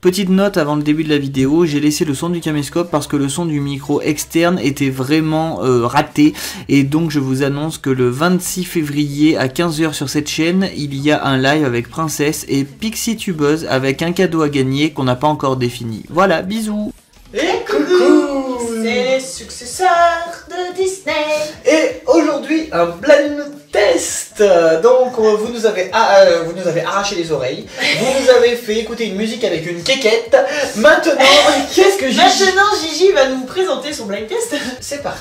Petite note avant le début de la vidéo, j'ai laissé le son du caméscope parce que le son du micro externe était vraiment euh, raté. Et donc je vous annonce que le 26 février à 15h sur cette chaîne, il y a un live avec Princesse et Pixie Tubeuse avec un cadeau à gagner qu'on n'a pas encore défini. Voilà, bisous. Et coucou. C'est les successeurs de Disney. Et aujourd'hui, un blind test Donc, euh, vous nous, avez, ah, euh, vous nous avez arraché les oreilles, vous nous avez fait écouter une musique avec une quéquette. Maintenant, qu'est-ce que j'ai Maintenant, Gigi va nous présenter son blind test. C'est parti.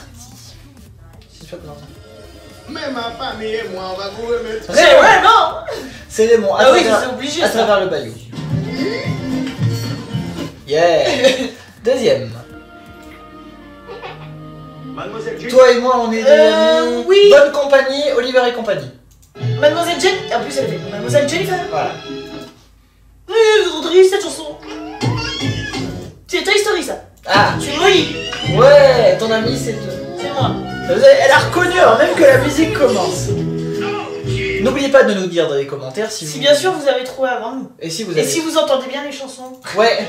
Mais ma famille et moi, on va vous remettre. C'est vraiment C'est les mots à, Ah oui, travers, c'est obligé à ça. travers le bayou. Yeah Deuxième. Mademoiselle Julie. Toi et moi, on est des Euh, amis. oui. Bonne compagnie, Oliver et compagnie. Mademoiselle Jen... En plus, elle fait Mademoiselle Jennifer Voilà. Oui, Rodrigue, cette chanson C'est Toy Story, ça Ah, Tu lis ouais, ton ami, c'est... C'est moi Elle a reconnu avant même que la musique commence. N'oubliez pas de nous dire dans les commentaires si vous... Si bien sûr vous avez trouvé avant nous. Et si vous Et avez... si vous entendez bien les chansons Ouais.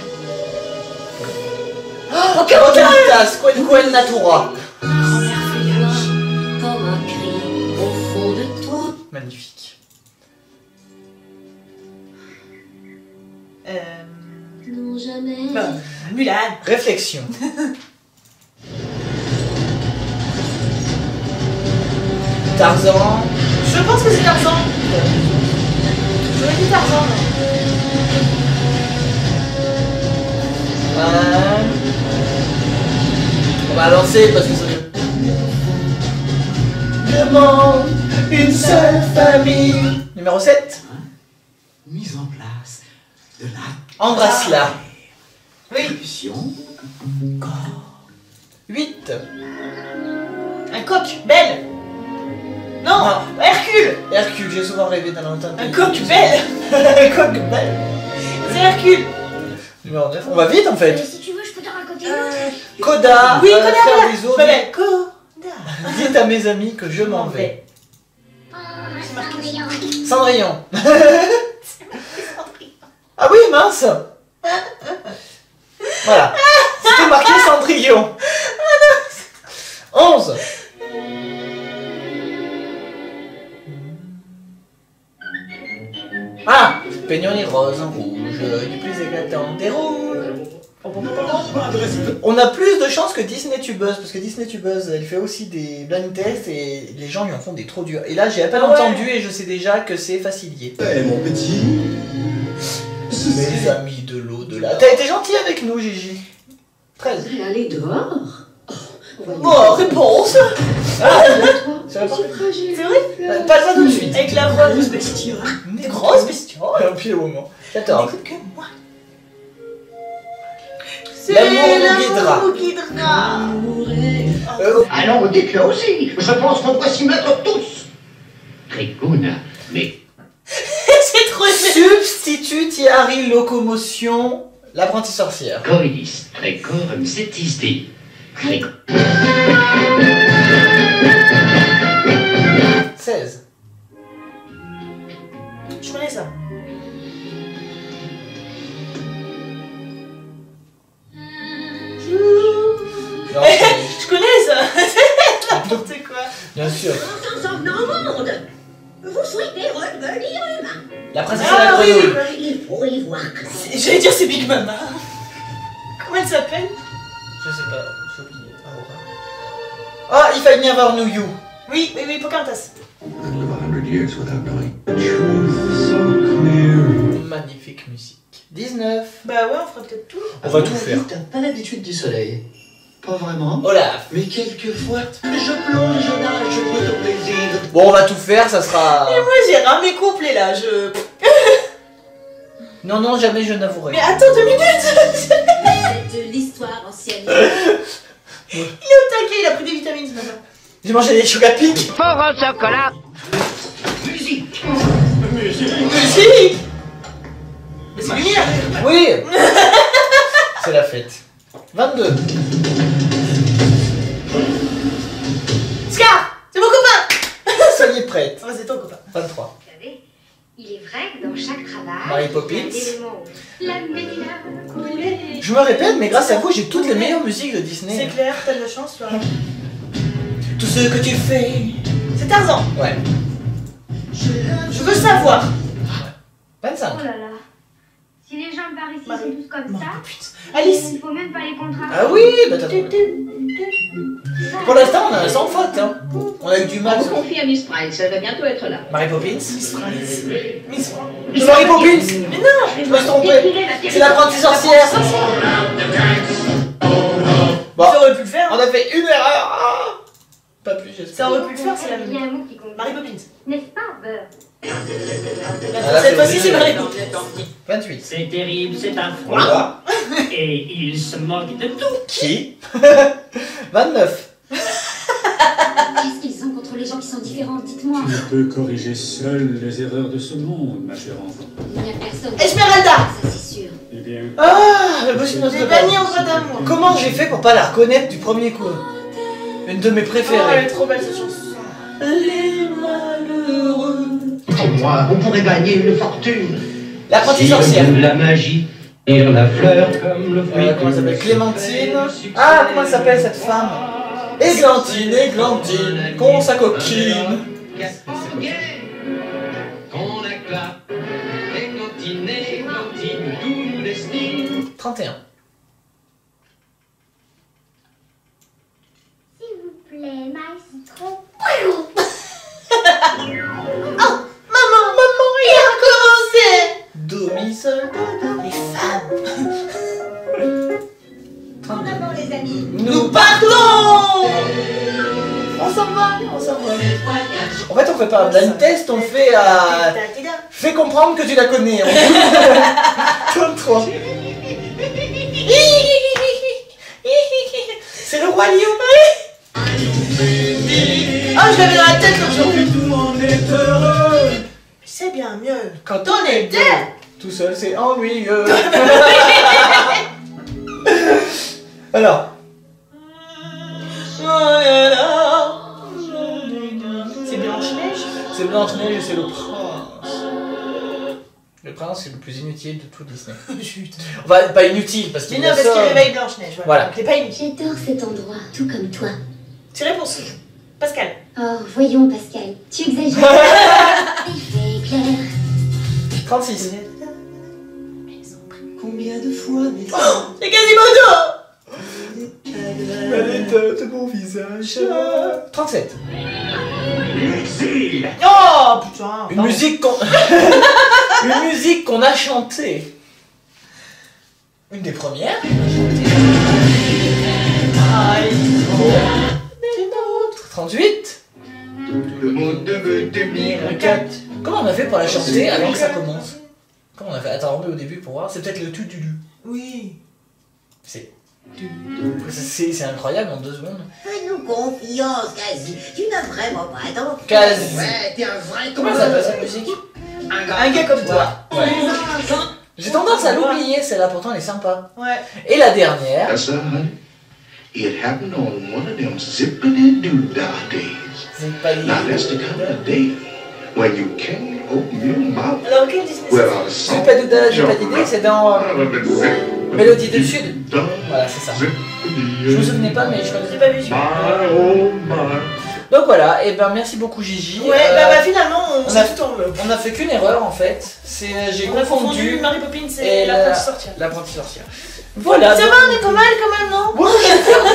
Oh, Carolitas, Quen Quen Natura. Bah, Mulan Réflexion. Tarzan. Je pense que c'est Tarzan J'aurais dit Tarzan. On va lancer parce que ça. Demande une seule famille. Numéro 7. mise en place de la Embrasse-la. Oui, solution 8. un coq, belle Non, Non. Hercule Hercule, j'ai souvent rêvé d'un lointain Un coq belle Un coq belle. C'est Hercule Numéro 9. On va vite en fait. si tu veux, je peux t'en raconter une autre. Coda. Oui, euh, Coda, Coda. Dites à mes amis que je m'en vais. C'est marqué. Cendrillon. ah oui, mince. Voilà. C'était marqué Cendrillon. 11. Ah Peignons les roses en rouge, du plus éclatant des rouges. On a plus de chance que Disney Tubeuse, parce que Disney Tubeuse, elle fait aussi des blind tests et les gens lui en font des trop durs. Et là, j'ai à peine ouais. entendu et je sais déjà que c'est facilier. Eh, mon petit. Mes amis de l'au-delà. T'as été gentil avec nous, Gigi. 13. Voudrais aller dehors Bon, réponse Ah, C'est fragile. C'est vrai Pas ça tout de suite. Avec la voix de bestiole Des grosses bestioles Un pile au moment. 14. N'écoute que moi C'est L'amour nous guidera. l'amour nous guidera Allons, dites-le aussi. Je pense qu'on doit s'y mettre tous. Trigoun, mais C'est trop substitut Thierry Locomotion, l'apprenti sorcière. coidis, trecorum setisti. Tric- 16. Je connais ça? Non, Je connais ça? C'est n'importe quoi bien sûr. Nous en venons au monde. Vous souhaitez humain. La princesse Ah la oui, grenouille. Il faut y voir J'allais dire c'est Big Mama Comment elle s'appelle? Je sais pas, j'ai oublié. Aurora. Ah, il fallait bien voir New You. Oui, oui, oui, Pocahontas I'd live a hundred years without knowing. Truth so clear. Magnifique musique. 19. Bah ouais, on fera peut-être tout On va tout faire. T'as pas l'habitude du soleil Pas vraiment Olaf. Mais quelquefois, je plonge, je nage, je goûte au plaisir. Bon, on va tout faire, ça sera. Et moi j'ai ramé complet là, je... Non, non, jamais je n'avouerai. Mais attends deux minutes C'est de l'histoire ancienne. Il est au taquet, il a pris des vitamines ce matin J'ai mangé des chocapics. Musique. Musique Mais c'est lumière Oui C'est la fête. 22. 23. Vous savez, il est vrai que dans chaque travail, Mary il y a Poppins. un élément où la ménina Je me répète, mais grâce à vous, j'ai toutes les meilleures musiques de Disney. C'est clair, t'as de la chance, toi. Tout ce que tu fais. C'est Tarzan. Ouais. Je veux savoir. 25. Oh là là. Si les gens par ici sont tous comme ça, putain. Alice. il faut même pas les contrats. Ah oui, bah t'as Pour l'instant, on a sans faute. Hein. On a eu du mal. On vous confie à Miss Price, elle va bientôt être là. Mary Poppins? Miss France. Miss. C'est Mary Poppins? Mais non. Je me suis trompé. C'est l'apprentie sorcière. Bon, Ça aurait pu le faire. on a fait une erreur. Ah Pas plus, j'espère. Ça aurait pu le faire, c'est la même. Marie Poppins. N'est-ce pas, Beurre Cette c'est fois-ci, c'est Marie Poppins. 28. C'est terrible, c'est un froid. Et il se moque de tout. Qui? 29. Qu'est-ce qu'ils ont contre les gens qui sont différents Dites-moi. Tu ne peux corriger seul les erreurs de ce monde, ma chère enfant. Il n'y a personne. Esmeralda. Ça, c'est sûr. Eh bien, Ah, banni entre dames, moi. Comment j'ai fait pour pas la reconnaître du premier coup? Une de mes Oh, elle est préférées. trop belle cette chanson. Les malheureux. Pour moi, on pourrait gagner une fortune. L'apprentie sorcière. la magie et la fleur comme le Euh, comment elle s'appelle Clémentine. Ah, comment elle s'appelle cette femme? Églantine, Églantine, con sa coquine. Qu'on acclame, églantine, églantine, tout nous destine? 31. Les femmes. 32. D'abord, les amis. Nous partons On s'en va, on s'en va. En fait, on fait pas un blind test, on fait à... Fais comprendre que tu la connais. On... 33. C'est le roi lion. Ah, je l'avais dans la tête l'autre jour. Tout le monde est heureux. C'est bien mieux. Quand on est deux. Tout seul, c'est ennuyeux. Alors. C'est Blanche-Neige C'est Blanche-Neige et c'est le prince. Le prince, c'est le plus inutile de tout Disney. Chut. Enfin, pas inutile, parce Mais qu'il non, parce qu'il réveille Blanche-Neige. Voilà. Voilà. Donc, il est pas inutile. J'adore cet endroit, tout comme toi. C'est réponse C. Pascal. Oh, voyons, Pascal. Tu exagères. Il fait clair. 36. Combien de fois mes C'est Quasimodo Elle est de mon visage. 37. Oh putain Une pardon. musique qu'on. Une musique qu'on a chantée. Une des premières. Aïe. 38. Le monde veut devenir un cat. Comment on a fait pour la chanter avant que ça commence? Comment on a fait Attends, au début pour voir. C'est peut-être le tu du Oui. C'est. C'est incroyable en deux secondes. Fais-nous confiance, Kazi. Tu n'as vraiment pas d'enfant. Quasi. Ouais, t'es un vrai Comment ça s'appelle cette musique? Un gars comme toi. Ouais. J'ai tendance à l'oublier celle-là, pourtant elle est sympa. Ouais. Et la dernière. It happened on one of them zippity-doo-dah days. C'est pas Now that's the kind of day when you can't J'ai pas d'idée, j'ai pas d'idée, c'est dans euh, Mélodie du Sud. Voilà, c'est ça. Je me souvenais pas, mais je J'ai connaissais pas vu. Donc voilà, et ben merci beaucoup Gigi. Ouais, Euh, bah, bah finalement, on, a- tout enveloppé. on a fait qu'une erreur en fait. C'est j'ai confondu confondu Mary Poppins et et la- l'apprenti sorcière. l'apprenti sorcière. Voilà. Ça donc- va, on est pas mal quand même, non Ouais,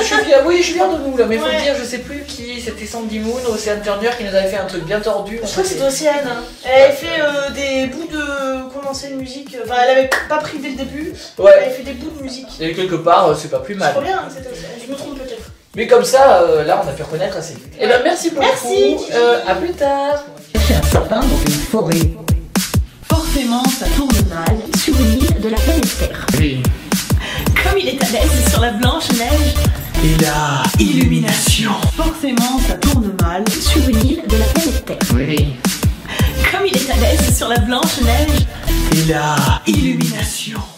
je je suis oui, je suis de nous là, mais faut Ouais. dire, je sais plus qui, c'était Sandy Moon ou Océane Turner qui nous avait fait un truc bien tordu. Je crois que c'était Océane. hein. Elle avait fait euh, des bouts de condensé de musique. Enfin, elle avait pas pris dès le début. Elle Ouais, avait fait des bouts de musique. et quelque part, euh, c'est pas plus C'est mal. trop bien, Océane. Je me trompe peut-être. Mais comme ça, euh, là, on a pu reconnaître assez vite. Et ben merci beaucoup. Merci. Euh, à plus tard. un sapin dans une forêt. Forcément, ça tourne mal. Sur une île de la planète Terre. Comme il est à l'aise sur la blanche neige. Et la illumination. Forcément, ça tourne mal. Sur une île de la planète Terre. Comme il est à l'aise sur la blanche neige. Et la illumination.